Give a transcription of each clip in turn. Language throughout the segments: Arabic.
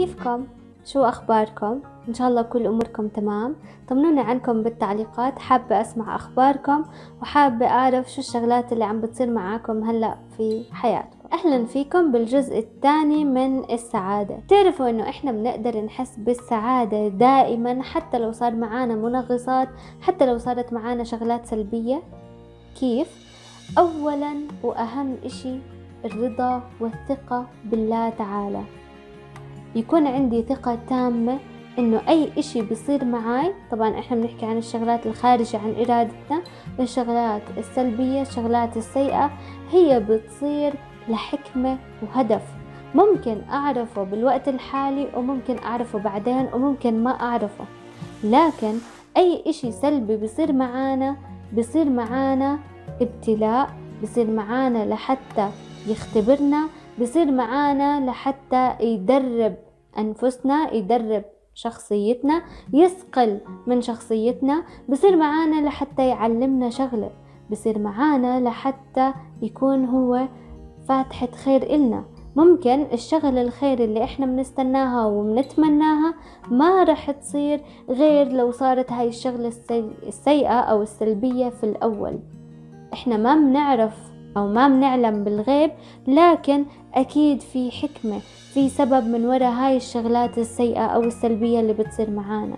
كيفكم؟ شو أخباركم؟ إن شاء الله كل أموركم تمام طمنوني عنكم بالتعليقات حابة أسمع أخباركم وحابة أعرف شو الشغلات اللي عم بتصير معاكم هلأ في حياتكم أهلا فيكم بالجزء الثاني من السعادة تعرفوا إنه إحنا بنقدر نحس بالسعادة دائما حتى لو صار معانا منغصات حتى لو صارت معانا شغلات سلبية كيف؟ أولا وأهم إشي الرضا والثقة بالله تعالى يكون عندي ثقة تامة إنه أي إشي بيصير معاي طبعا إحنا بنحكي عن الشغلات الخارجة عن إرادتنا الشغلات السلبية الشغلات السيئة هي بتصير لحكمة وهدف. ممكن أعرفه بالوقت الحالي وممكن أعرفه بعدين وممكن ما أعرفه. لكن أي إشي سلبي بيصير معانا بيصير معانا ابتلاء بيصير معانا لحتى يختبرنا بصير معانا لحتى يدرب أنفسنا يدرب شخصيتنا يسقل من شخصيتنا. بصير معانا لحتى يعلمنا شغلة. بصير معانا لحتى يكون هو فاتحة خير إلنا. ممكن الشغلة الخير اللي إحنا بنستناها وبنتمناها ما رح تصير غير لو صارت هاي الشغلة السيئة أو السلبية في الأول. إحنا ما بنعرف أو ما بنعلم بالغيب لكن أكيد في حكمة في سبب من وراء هاي الشغلات السيئة أو السلبية اللي بتصير معانا.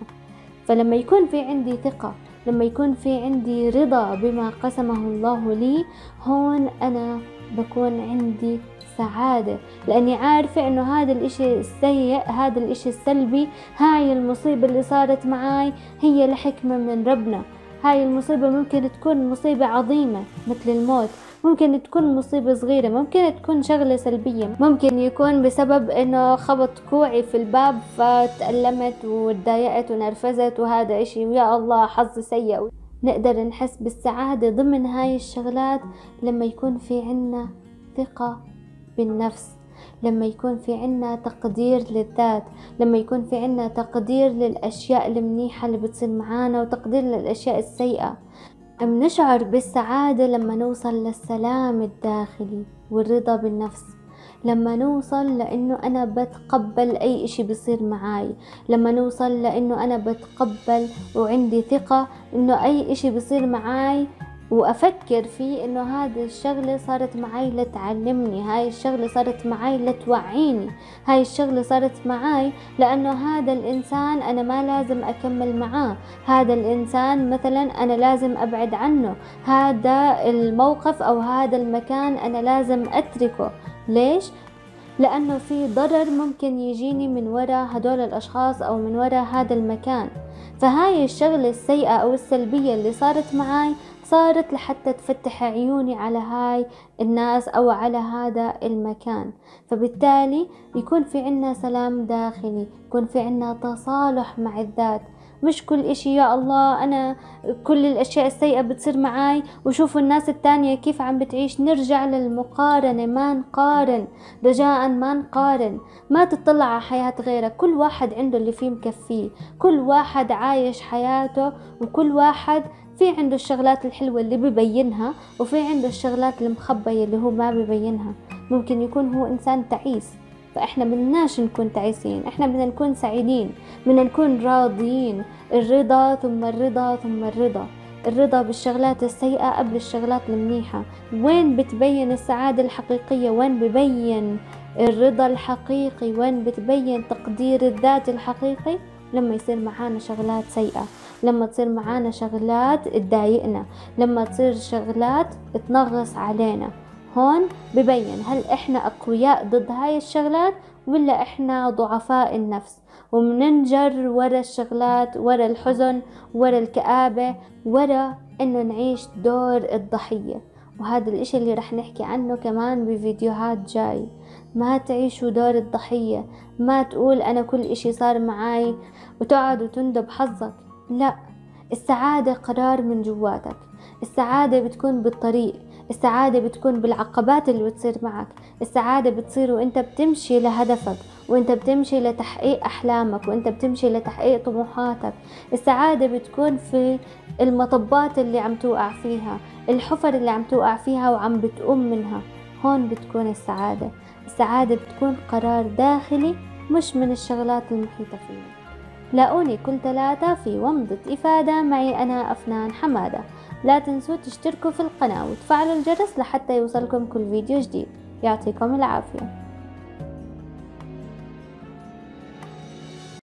فلما يكون في عندي ثقة لما يكون في عندي رضا بما قسمه الله لي هون أنا بكون عندي سعادة. لأني عارفة إنه هذا الإشي السيء هذا الإشي السلبي هاي المصيبة اللي صارت معاي هي لحكمة من ربنا. هاي المصيبة ممكن تكون مصيبة عظيمة مثل الموت. ممكن تكون مصيبة صغيرة ممكن تكون شغلة سلبية ممكن يكون بسبب إنه خبط كوعي في الباب فتألمت وتضايقت ونرفزت وهذا إشي. ويا الله حظ سيء. نقدر نحس بالسعادة ضمن هاي الشغلات لما يكون في عنا ثقة بالنفس لما يكون في عنا تقدير للذات لما يكون في عنا تقدير للأشياء المنيحة اللي بتصير معانا وتقدير للأشياء السيئة. بنشعر بالسعادة لما نوصل للسلام الداخلي والرضا بالنفس؟ لما نوصل لأنه أنا بتقبل أي إشي بيصير معاي. لما نوصل لأنه أنا بتقبل وعندي ثقة إنه أي إشي بيصير معاي وأفكر فيه إنه هذه الشغلة صارت معي لتعلمني هاي الشغلة صارت معي لتوعيني هاي الشغلة صارت معي لأنه هذا الإنسان أنا ما لازم أكمل معاه هذا الإنسان مثلا أنا لازم أبعد عنه هذا الموقف أو هذا المكان أنا لازم أتركه. ليش؟ لأنه في ضرر ممكن يجيني من وراء هدول الأشخاص أو من وراء هذا المكان. فهاي الشغلة السيئة أو السلبية اللي صارت معي صارت لحتى تفتح عيوني على هاي الناس أو على هذا المكان. فبالتالي يكون في عنا سلام داخلي يكون في عنا تصالح مع الذات. مش كل إشي يا الله أنا كل الأشياء السيئة بتصير معاي. وشوفوا الناس التانية كيف عم بتعيش. نرجع للمقارنة ما نقارن. رجاء ما نقارن. ما تطلع على حياة غيرك. كل واحد عنده اللي فيه مكفيه. كل واحد عايش حياته وكل واحد في عنده الشغلات الحلوة اللي ببينها وفي عنده الشغلات المخبية اللي هو ما ببينها. ممكن يكون هو إنسان تعيس. فإحنا بدناش نكون تعيسين إحنا بدنا نكون سعيدين بدنا نكون راضيين. الرضا ثم الرضا ثم الرضا. الرضا بالشغلات السيئة قبل الشغلات المنيحة. وين بتبين السعادة الحقيقية؟ وين ببين الرضا الحقيقي؟ وين بتبين تقدير الذات الحقيقي؟ لما يصير معانا شغلات سيئة لما تصير معانا شغلات تضايقنا لما تصير شغلات تنغص علينا. هون ببين هل إحنا أقوياء ضد هاي الشغلات ولا إحنا ضعفاء النفس؟ ومننجر ورا الشغلات ورا الحزن ورا الكآبة ورا إنه نعيش دور الضحية. وهذا الإشي اللي رح نحكي عنه كمان بفيديوهات جاي. ما تعيشوا دور الضحية. ما تقول أنا كل إشي صار معاي وتقعد وتندب حظك. لا السعادة قرار من جواتك. السعادة بتكون بالطريق. السعادة بتكون بالعقبات اللي بتصير معك. السعادة بتصير وانت بتمشي لهدفك وانت بتمشي لتحقيق أحلامك وانت بتمشي لتحقيق طموحاتك. السعادة بتكون في المطبات اللي عم توقع فيها الحفر اللي عم توقع فيها وعم بتقوم منها. هون بتكون السعادة. السعادة بتكون قرار داخلي مش من الشغلات المحيطة فينا لاقوني كل ثلاثة في ومضة إفادة معي أنا أفنان حمادة. لا تنسوا تشتركوا في القناة وتفعلوا الجرس لحتى يوصلكم كل فيديو جديد. يعطيكم العافية.